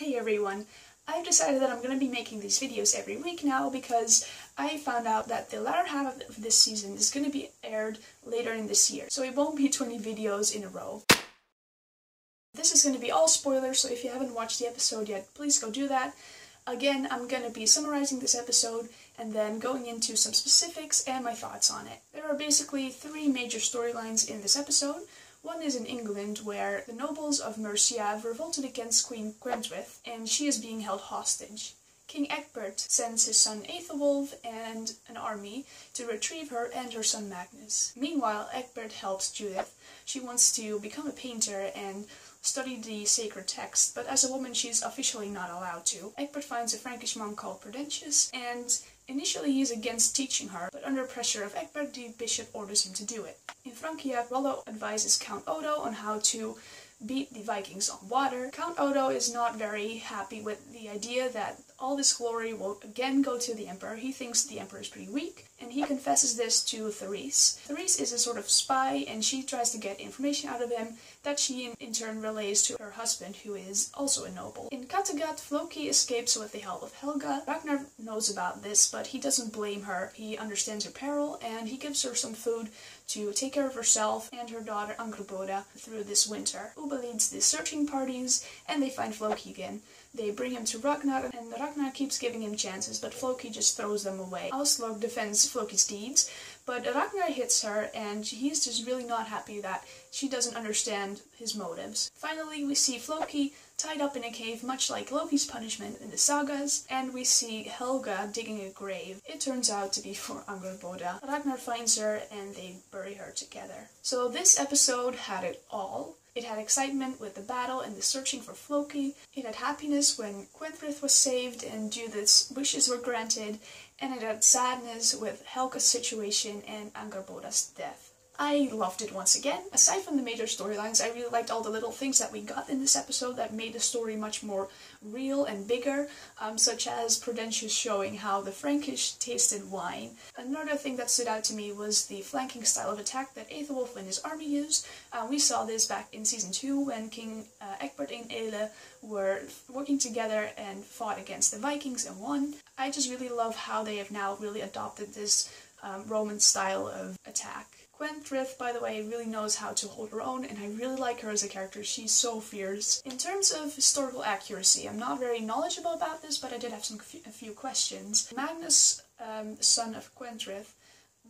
Hey everyone! I've decided that I'm going to be making these videos every week now because I found out that the latter half of this season is going to be aired later in this year, so it won't be 20 videos in a row. This is going to be all spoilers, so if you haven't watched the episode yet, please go do that. Again, I'm going to be summarizing this episode and then going into some specifics and my thoughts on it. There are basically three major storylines in this episode. One is in England, where the nobles of Mercia have revolted against Queen Kwenthrith, and she is being held hostage. King Ecbert sends his son Aethelwulf and an army to retrieve her and her son Magnus. Meanwhile, Ecbert helps Judith. She wants to become a painter and study the sacred text, but as a woman she's officially not allowed to. Ecbert finds a Frankish monk called Prudentius, and initially he is against teaching her, but under pressure of Ecbert the bishop orders him to do it. In Francia, Rollo advises Count Odo on how to beat the Vikings on water. Count Odo is not very happy with the idea that all this glory will again go to the Emperor. He thinks the Emperor is pretty weak, and he confesses this to Therese. Therese is a sort of spy, and she tries to get information out of him that she in, turn relays to her husband, who is also a noble. In Kattegat, Floki escapes with the help of Helga. Ragnar knows about this, but he doesn't blame her. He understands her peril, and he gives her some food to take care of herself and her daughter Angrboda through this winter. Ubbe leads the searching parties, and they find Floki again. They bring him to Ragnar, and Ragnar keeps giving him chances, but Floki just throws them away. Aslaug defends Floki's deeds, but Ragnar hits her, and he's just really not happy that she doesn't understand his motives. Finally, we see Floki tied up in a cave, much like Loki's punishment in the sagas, and we see Helga digging a grave. It turns out to be for Angrboda. Ragnar finds her, and they bury her together. So this episode had it all. It had excitement with the battle and the searching for Floki. It had happiness when Kwenthrith was saved and Judith's wishes were granted. And it had sadness with Helga's situation and Angrboda's death. I loved it once again. Aside from the major storylines, I really liked all the little things that we got in this episode that made the story much more real and bigger, um, such as Prudentius showing how the Frankish tasted wine. Another thing that stood out to me was the flanking style of attack that Aethelwulf and his army used. Uh, we saw this back in season 2 when King uh, Ecbert and Aelle were working together and fought against the Vikings and won. I just really love how they have now really adopted this um, Roman style of attack. Kwenthrith, by the way, really knows how to hold her own, and I really like her as a character. She's so fierce. In terms of historical accuracy, I'm not very knowledgeable about this, but I did have some a few questions. Magnus, um, son of Kwenthrith,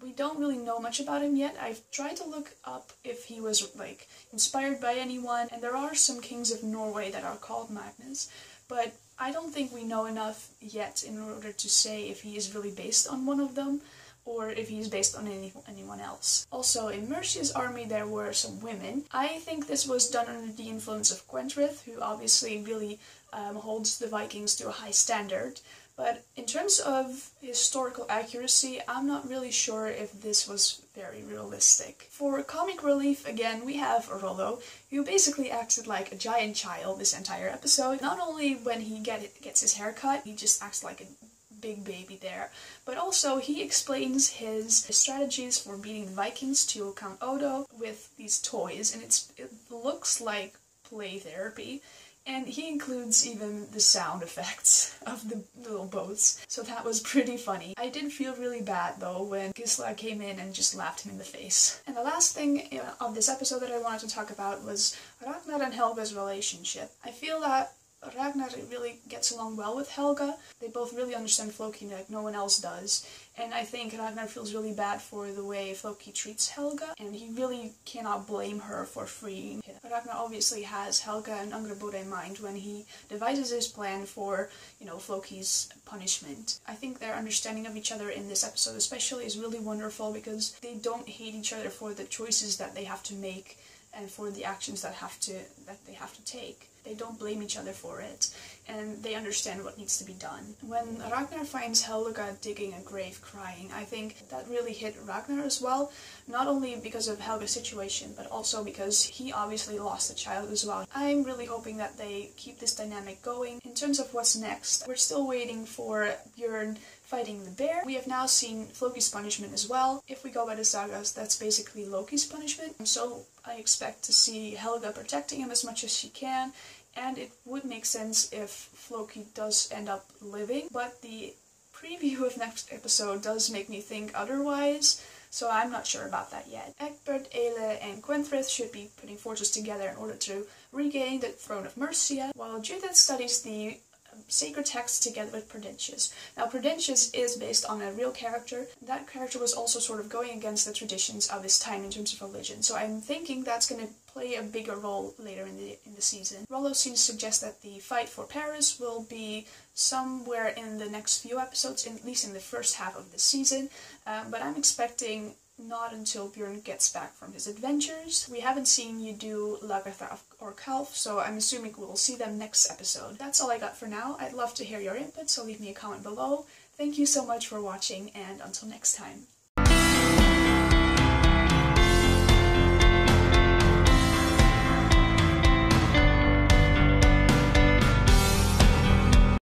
we don't really know much about him yet. I've tried to look up if he was like inspired by anyone, and there are some kings of Norway that are called Magnus, but I don't think we know enough yet in order to say if he is really based on one of them or if he's based on any, anyone else. Also, in Mercia's army there were some women. I think this was done under the influence of Kwenthrith, who obviously really um, holds the Vikings to a high standard. But in terms of historical accuracy, I'm not really sure if this was very realistic. For comic relief, again, we have Rollo, who basically acted like a giant child this entire episode. Not only when he get, gets his hair cut, he just acts like a big baby there. But also he explains his strategies for beating the Vikings to Count Odo with these toys and it's it looks like play therapy. And he includes even the sound effects of the little boats, so that was pretty funny. I did feel really bad though when Gisla came in and just laughed him in the face. And the last thing uh, of this episode that I wanted to talk about was Ragnar and Helga's relationship. I feel that Ragnar really gets along well with Helga. They both really understand Floki like no one else does. And I think Ragnar feels really bad for the way Floki treats Helga, and he really cannot blame her for freeing him. Ragnar obviously has Helga and Angrboda in mind when he devises his plan for, you know, Floki's punishment. I think their understanding of each other in this episode especially is really wonderful because they don't hate each other for the choices that they have to make and for the actions that have to that they have to take. They don't blame each other for it, and they understand what needs to be done. When Ragnar finds Helga digging a grave crying, I think that really hit Ragnar as well, not only because of Helga's situation, but also because he obviously lost a child as well. I'm really hoping that they keep this dynamic going. In terms of what's next, we're still waiting for Björn fighting the bear. We have now seen Floki's punishment as well. If we go by the sagas, that's basically Loki's punishment. So I expect to see Helga protecting him as much as she can and it would make sense if Floki does end up living, but the preview of next episode does make me think otherwise, so I'm not sure about that yet. Ecbert, Aelle, and Kwenthrith should be putting forces together in order to regain the throne of Mercia, while Judith studies the sacred text together with Prudentius. Now, Prudentius is based on a real character. That character was also sort of going against the traditions of his time in terms of religion, so I'm thinking that's going to play a bigger role later in the in the season. Rollo seems to suggest that the fight for Paris will be somewhere in the next few episodes, at least in the first half of the season, um, but I'm expecting not until Bjorn gets back from his adventures. We haven't seen you do Lagertha or Kalf, so I'm assuming we'll see them next episode. That's all I got for now. I'd love to hear your input, so leave me a comment below. Thank you so much for watching, and until next time.